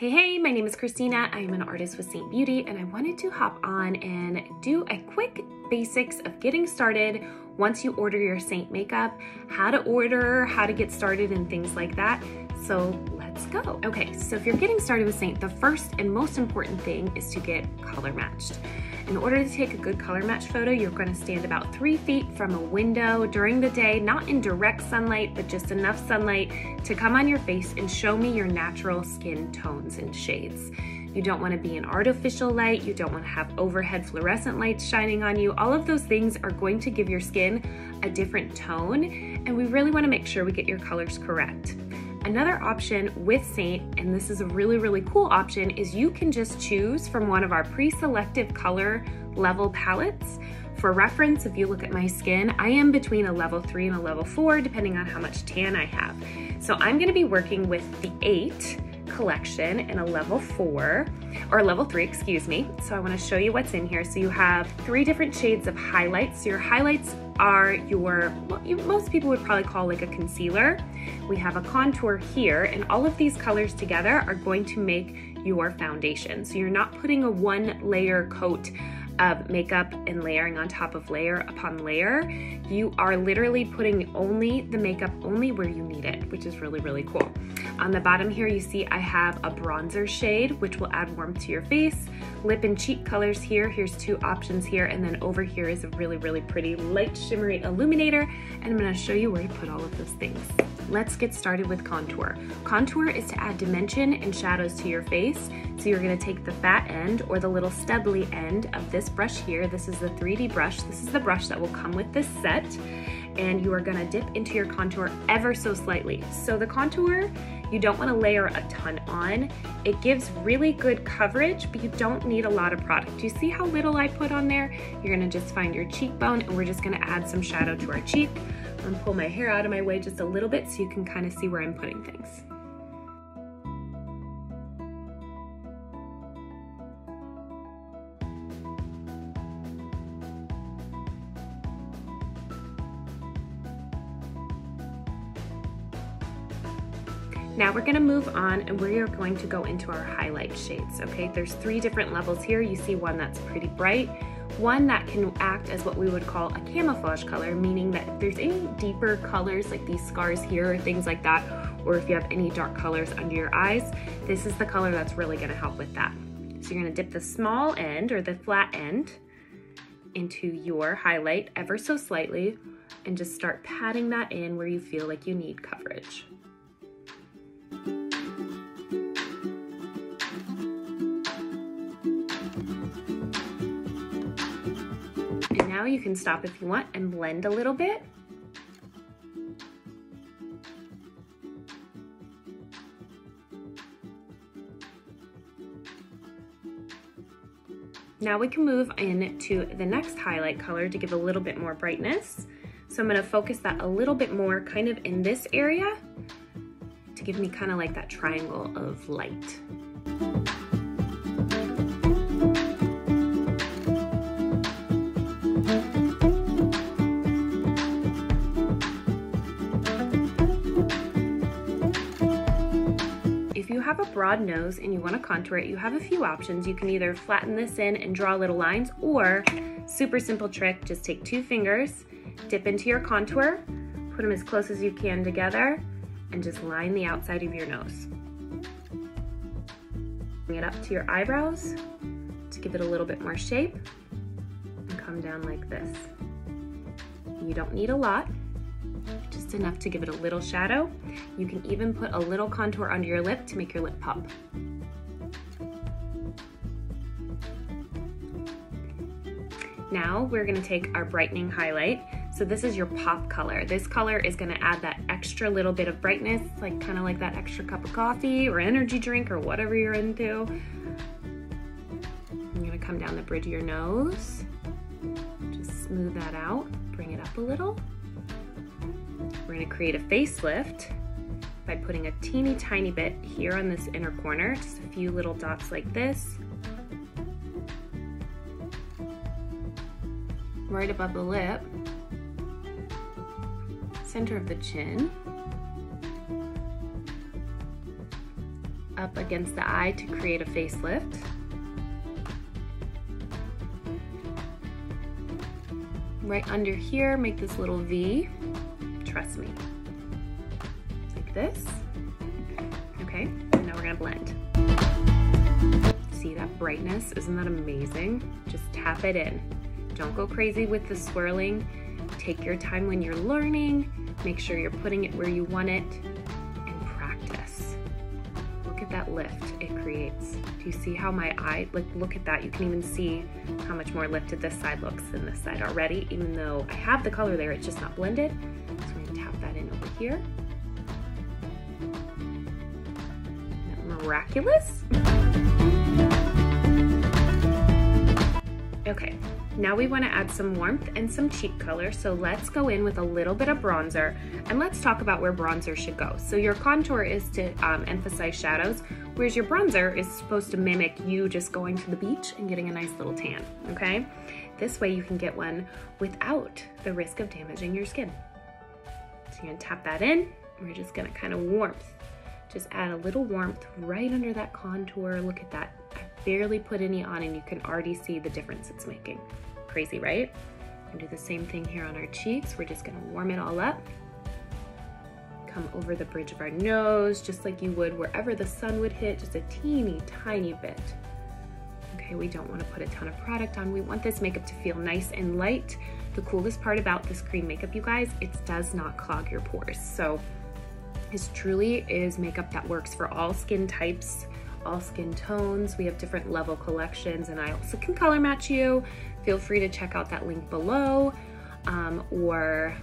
Hey, hey, my name is Christina. I am an artist with Seint Beauty, and I wanted to hop on and do a quick basics of getting started once you order your Seint makeup, how to order, how to get started, and things like that. So let's go. Okay, so if you're getting started with Seint, the first and most important thing is to get color matched. In order to take a good color match photo, you're gonna stand about three feet from a window during the day, not in direct sunlight, but just enough sunlight to come on your face and show me your natural skin tones and shades. You don't wanna be in artificial light, you don't wanna have overhead fluorescent lights shining on you. All of those things are going to give your skin a different tone, and we really wanna make sure we get your colors correct. Another option with Seint, and this is a really, really cool option, is you can just choose from one of our pre-selective color level palettes. For reference, if you look at my skin, I am between a level three and a level four, depending on how much tan I have. So I'm gonna be working with the eight collection in a level four, or level three, excuse me. So I wanna show you what's in here. So you have three different shades of highlights. So your highlights are your, most people would probably call like a concealer. We have a contour here, and all of these colors together are going to make your foundation. So you're not putting a one layer coat of makeup and layering on top of layer upon layer. You are literally putting only the makeup only where you need it, which is really, really cool. On the bottom here, you see I have a bronzer shade, which will add warmth to your face. Lip and cheek colors here. Here's two options here. And then over here is a really, really pretty light shimmery illuminator. And I'm gonna show you where to put all of those things. Let's get started with contour. Contour is to add dimension and shadows to your face. So you're gonna take the fat end or the little stubbly end of this brush here. This is the 3D brush. This is the brush that will come with this set. And you are gonna dip into your contour ever so slightly. So the contour, you don't wanna layer a ton on. It gives really good coverage, but you don't need a lot of product. You see how little I put on there? You're gonna just find your cheekbone and we're just gonna add some shadow to our cheek. I'm going to pull my hair out of my way just a little bit so you can kind of see where I'm putting things. Now we're gonna move on and we are going to go into our highlight shades, okay? There's three different levels here. You see one that's pretty bright, one that can act as what we would call a camouflage color, meaning that if there's any deeper colors like these scars here or things like that, or if you have any dark colors under your eyes, this is the color that's really gonna help with that. So you're gonna dip the small end or the flat end into your highlight ever so slightly and just start patting that in where you feel like you need coverage. And now you can stop if you want and blend a little bit. Now we can move into the next highlight color to give a little bit more brightness. So I'm gonna focus that a little bit more kind of in this area to give me kind of like that triangle of light. If you have a broad nose and you want to contour it, you have a few options. You can either flatten this in and draw little lines or super simple trick, just take two fingers, dip into your contour, put them as close as you can together, and just line the outside of your nose. Bring it up to your eyebrows to give it a little bit more shape and come down like this. You don't need a lot, just enough to give it a little shadow. You can even put a little contour under your lip to make your lip pop. Now we're gonna take our brightening highlight so this is your pop color. This color is gonna add that extra little bit of brightness, like kind of like that extra cup of coffee or energy drink or whatever you're into. I'm gonna come down the bridge of your nose. Just smooth that out, bring it up a little. We're gonna create a facelift by putting a teeny tiny bit here on this inner corner, just a few little dots like this. Right above the lip center of the chin, up against the eye to create a facelift. Right under here, make this little V. Trust me. Like this. Okay, and now we're gonna blend. See that brightness? Isn't that amazing? Just tap it in. Don't go crazy with the swirling. Take your time when you're learning. Make sure you're putting it where you want it and practice. Look at that lift it creates. Do you see how my eye, like look at that. You can even see how much more lifted this side looks than this side already, even though I have the color there, it's just not blended. So I'm gonna tap that in over here. miraculous? Okay, now we wanna add some warmth and some cheek color, so let's go in with a little bit of bronzer, and let's talk about where bronzer should go. So your contour is to um, emphasize shadows, whereas your bronzer is supposed to mimic you just going to the beach and getting a nice little tan, okay? This way you can get one without the risk of damaging your skin. So you're gonna tap that in, we're just gonna kind of warmth. Just add a little warmth right under that contour. Look at that. I barely put any on and you can already see the difference it's making. Crazy, right? And do the same thing here on our cheeks. We're just gonna warm it all up. Come over the bridge of our nose, just like you would wherever the sun would hit, just a teeny tiny bit. Okay, we don't wanna put a ton of product on. We want this makeup to feel nice and light. The coolest part about this cream makeup, you guys, it does not clog your pores. So this truly is makeup that works for all skin types, all skin tones. We have different level collections and I also can color match you. Feel free to check out that link below um, or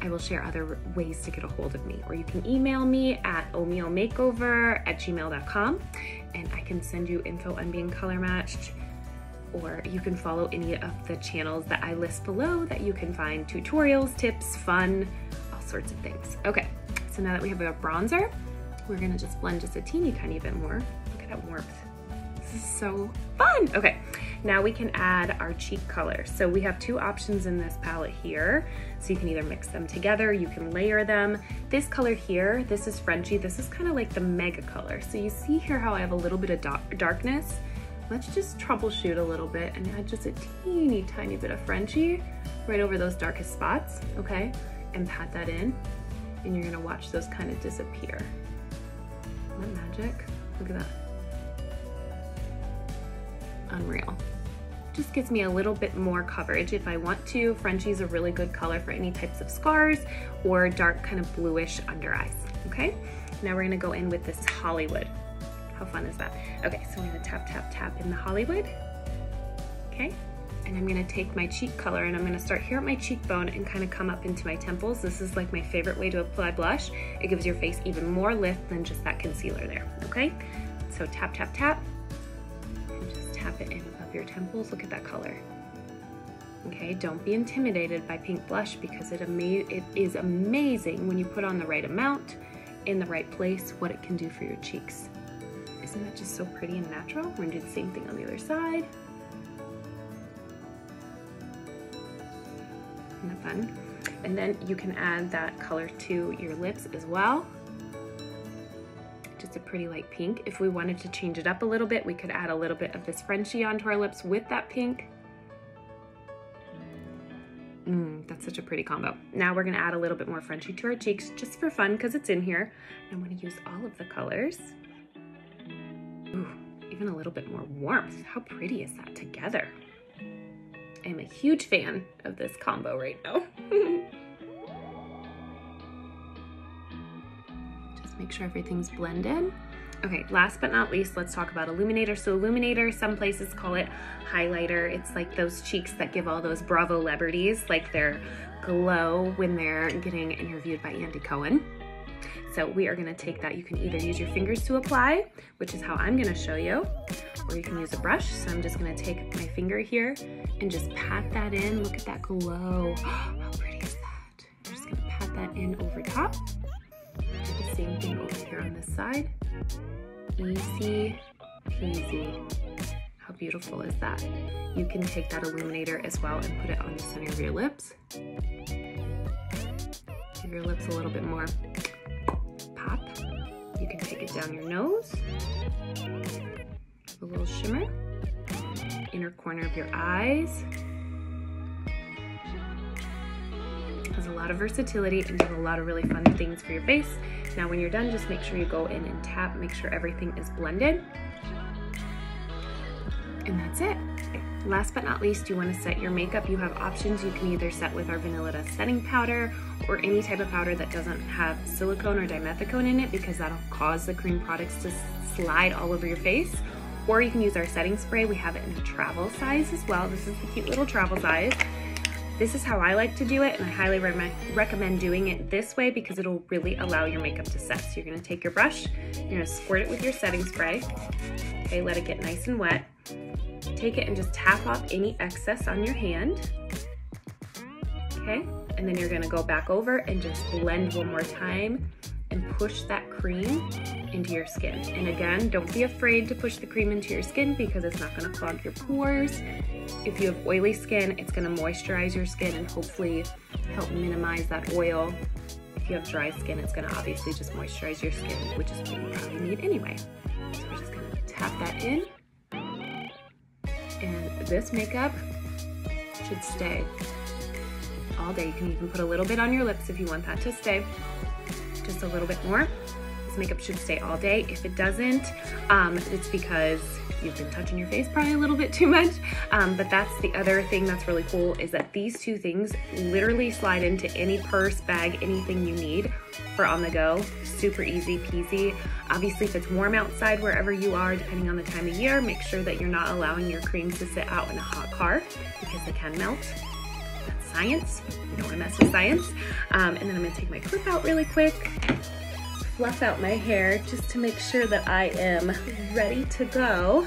I will share other ways to get a hold of me. Or you can email me at omiomakeover at gmail.com and I can send you info on being color matched or you can follow any of the channels that I list below that you can find tutorials, tips, fun, all sorts of things. Okay, so now that we have our bronzer, we're gonna just blend just a teeny tiny bit more. Look at that warmth. This is so fun. Okay, now we can add our cheek color. So we have two options in this palette here. So you can either mix them together, you can layer them. This color here, this is Frenchie. This is kind of like the mega color. So you see here how I have a little bit of darkness. Let's just troubleshoot a little bit and add just a teeny tiny bit of Frenchie right over those darkest spots, okay? And pat that in and you're gonna watch those kind of disappear. Isn't that magic? Look at that. Unreal. Just gives me a little bit more coverage if I want to. Frenchie's a really good color for any types of scars or dark kind of bluish under eyes, okay? Now we're gonna go in with this Hollywood. How fun is that? Okay, so I'm gonna tap, tap, tap in the Hollywood, okay? and I'm gonna take my cheek color and I'm gonna start here at my cheekbone and kind of come up into my temples. This is like my favorite way to apply blush. It gives your face even more lift than just that concealer there, okay? So tap, tap, tap, in above your temples. Look at that color. Okay, don't be intimidated by pink blush because it, it is amazing when you put on the right amount, in the right place, what it can do for your cheeks. Isn't that just so pretty and natural? We're gonna do the same thing on the other side. Isn't that fun? And then you can add that color to your lips as well. A pretty light pink. If we wanted to change it up a little bit, we could add a little bit of this Frenchie onto our lips with that pink. Mmm, that's such a pretty combo. Now we're gonna add a little bit more Frenchie to our cheeks just for fun because it's in here. I'm gonna use all of the colors. Ooh, even a little bit more warmth. How pretty is that together? I'm a huge fan of this combo right now. make sure everything's blended. Okay, last but not least, let's talk about illuminator. So illuminator, some places call it highlighter. It's like those cheeks that give all those Bravo celebrities like their glow when they're getting interviewed by Andy Cohen. So we are gonna take that. You can either use your fingers to apply, which is how I'm gonna show you, or you can use a brush. So I'm just gonna take my finger here and just pat that in. Look at that glow. How pretty is that? I'm just gonna pat that in over top. Same thing over here on this side. Easy peasy. How beautiful is that? You can take that illuminator as well and put it on the center of your lips. Give your lips a little bit more pop. You can take it down your nose, a little shimmer, inner corner of your eyes. Has a lot of versatility and does a lot of really fun things for your face. Now when you're done, just make sure you go in and tap, make sure everything is blended. And that's it. Last but not least, you wanna set your makeup. You have options. You can either set with our Vanilla Dust setting powder or any type of powder that doesn't have silicone or dimethicone in it because that'll cause the cream products to slide all over your face. Or you can use our setting spray. We have it in a travel size as well. This is the cute little travel size. This is how I like to do it, and I highly re recommend doing it this way because it'll really allow your makeup to set. So you're gonna take your brush, you're gonna squirt it with your setting spray. Okay, let it get nice and wet take it and just tap off any excess on your hand. Okay, and then you're gonna go back over and just blend one more time and push that cream into your skin. And again, don't be afraid to push the cream into your skin because it's not gonna clog your pores. If you have oily skin, it's gonna moisturize your skin and hopefully help minimize that oil. If you have dry skin, it's gonna obviously just moisturize your skin, which is what you probably need anyway. So we're just gonna tap that in. And this makeup should stay all day. You can even put a little bit on your lips if you want that to stay. Just a little bit more. Makeup should stay all day. If it doesn't, um, it's because you've been touching your face probably a little bit too much. Um, but that's the other thing that's really cool is that these two things literally slide into any purse, bag, anything you need for on the go. Super easy peasy. Obviously, if it's warm outside wherever you are, depending on the time of year, make sure that you're not allowing your creams to sit out in a hot car because they can melt. Science. You don't want to mess with science. Um, and then I'm going to take my clip out really quick fluff out my hair just to make sure that I am ready to go.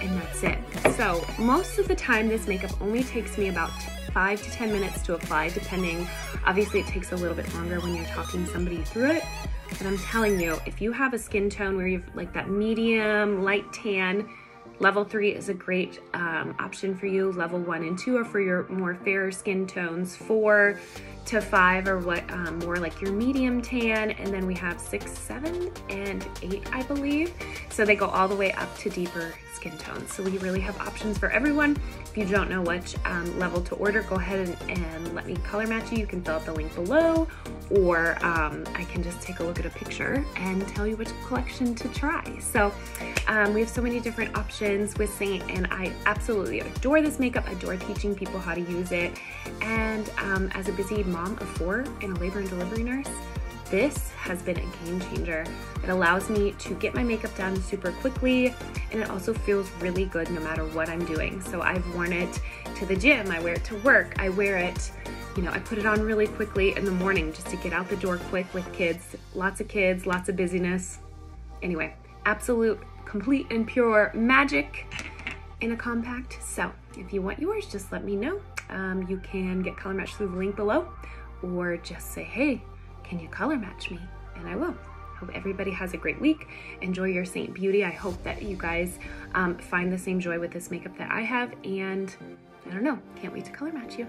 And that's it. So most of the time this makeup only takes me about five to 10 minutes to apply depending. Obviously it takes a little bit longer when you're talking somebody through it. But I'm telling you, if you have a skin tone where you've like that medium, light tan, Level three is a great um, option for you. Level one and two are for your more fairer skin tones. Four to five are what um, more like your medium tan. And then we have six, seven, and eight, I believe. So they go all the way up to deeper skin tones. So we really have options for everyone. If you don't know which um, level to order, go ahead and, and, let me color match you. You can fill out the link below, or um, I can just take a look at a picture and tell you which collection to try. So um, we have so many different options with Seint, and I absolutely adore this makeup, I adore teaching people how to use it. And um, as a busy mom of four and a labor and delivery nurse, this has been a game changer. It allows me to get my makeup done super quickly and it also feels really good no matter what I'm doing. So I've worn it to the gym, I wear it to work, I wear it, you know, I put it on really quickly in the morning just to get out the door quick with kids. Lots of kids, lots of busyness. Anyway, absolute, complete and pure magic in a compact. So if you want yours, just let me know. Um, you can get color match through the link below or just say, hey, can you color match me? And I will. Hope everybody has a great week. Enjoy your Seint Beauty. I hope that you guys um, find the same joy with this makeup that I have. And I don't know, can't wait to color match you.